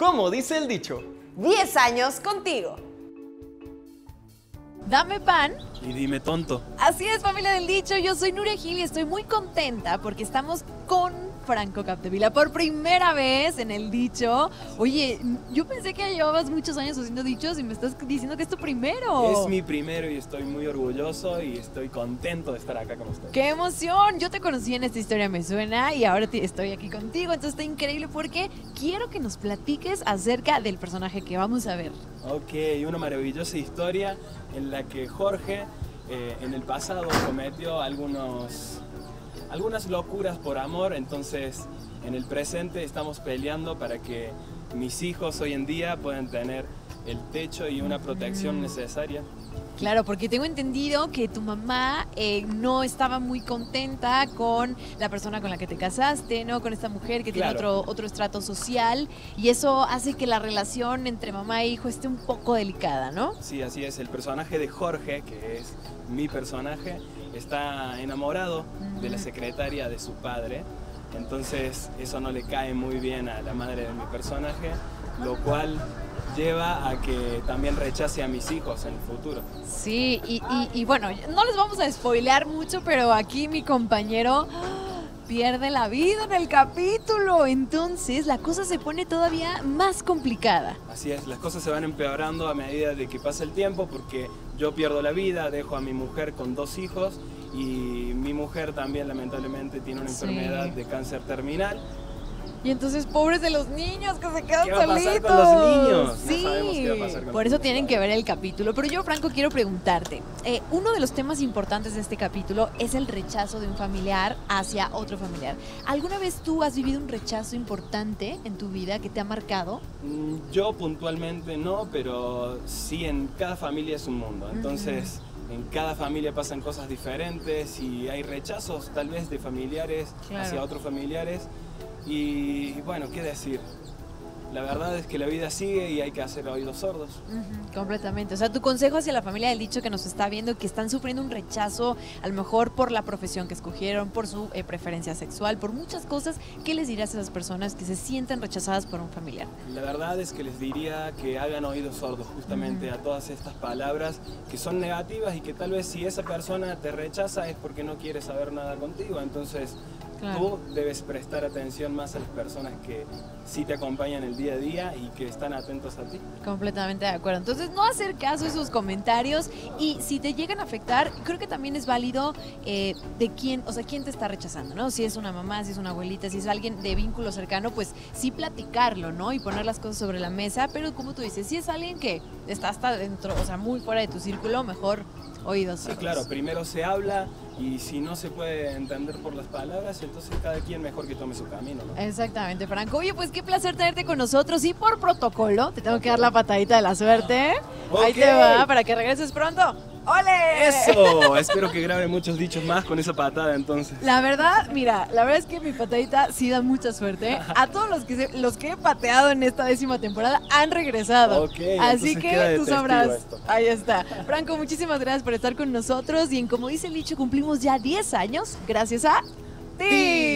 Como dice el dicho. 10 años contigo. Dame pan. Y dime tonto. Así es, familia del dicho. Yo soy Nuria Gil y estoy muy contenta porque estamos con Franco Capdevila por primera vez en el dicho. Oye, yo pensé que llevabas muchos años haciendo dichos y me estás diciendo que es tu primero. Es mi primero y estoy muy orgulloso y estoy contento de estar acá con ustedes. ¡Qué emoción! Yo te conocí en esta historia Me Suena y ahora te- estoy aquí contigo. Entonces está increíble porque quiero que nos platiques acerca del personaje que vamos a ver. Ok, una maravillosa historia en la que Jorge eh, en el pasado cometió algunos, algunas locuras por amor, entonces en el presente estamos peleando para que mis hijos hoy en día puedan tener el techo y una protección necesaria. Claro, porque tengo entendido que tu mamá eh, no estaba muy contenta con la persona con la que te casaste, ¿no? Con esta mujer que tiene Claro. otro, otro estrato social y eso hace que la relación entre mamá e hijo esté un poco delicada, ¿no? Sí, así es, el personaje de Jorge, que es mi personaje, está enamorado de la secretaria de su padre, entonces eso no le cae muy bien a la madre de mi personaje, lo cual lleva a que también rechace a mis hijos en el futuro. Sí, y, y- y bueno, no les vamos a spoilear mucho, pero aquí mi compañero. Pierde la vida en el capítulo, entonces la cosa se pone todavía más complicada. Así es, las cosas se van empeorando a medida de que pasa el tiempo porque yo pierdo la vida, dejo a mi mujer con dos hijos y mi mujer también lamentablemente tiene una Sí. enfermedad de cáncer terminal. Y entonces, pobres de los niños que se quedan ¿Qué va a pasar solitos. con los niños? Pasar con por eso tienen que ver el capítulo. Pero yo, Franco, quiero preguntarte. eh, uno de los temas importantes de este capítulo es el rechazo de un familiar hacia otro familiar. ¿Alguna vez tú has vivido un rechazo importante en tu vida que te ha marcado? Mm, Yo puntualmente no, pero sí en cada familia es un mundo. Entonces, en cada familia pasan cosas diferentes y hay rechazos tal vez de familiares Claro. hacia otros familiares. Y bueno, ¿qué decir? La verdad es que la vida sigue y hay que hacer oídos sordos. Completamente. O sea, tu consejo hacia la familia del dicho que nos está viendo, que están sufriendo un rechazo, a lo mejor por la profesión que escogieron, por su eh, preferencia sexual, por muchas cosas, ¿qué les dirás a esas personas que se sienten rechazadas por un familiar? La verdad es que les diría que hagan oídos sordos justamente a todas estas palabras que son negativas y que tal vez si esa persona te rechaza es porque no quiere saber nada contigo. Entonces Claro. tú debes prestar atención más a las personas que sí te acompañan el día a día y que están atentos a ti. Completamente de acuerdo. Entonces, no hacer caso a esos comentarios y si te llegan a afectar, creo que también es válido eh, de quién, o sea, quién te está rechazando, ¿no? Si es una mamá, si es una abuelita, si es alguien de vínculo cercano, pues sí platicarlo, ¿no? Y poner las cosas sobre la mesa, pero como tú dices, si es alguien que está hasta dentro, o sea, muy fuera de tu círculo, mejor oídos. Sí, claro, primero se habla y si no se puede entender por las palabras, entonces cada quien mejor que tome su camino. ¿no? Exactamente, Franco. Oye, pues qué placer tenerte con nosotros y por protocolo te tengo que dar la patadita de la suerte. Ahí te va, para que regreses pronto. ¡Ole! Eso, espero que grabe muchos dichos más con esa patada entonces. La verdad, mira, la verdad es que mi patadita sí da mucha suerte. A todos los que se- los que he pateado en esta décima temporada han regresado. Ok, Así que tú sabrás. esto. Ahí está. Franco, muchísimas gracias por estar con nosotros y en como dice el dicho, cumplimos ya 10 años gracias a ti.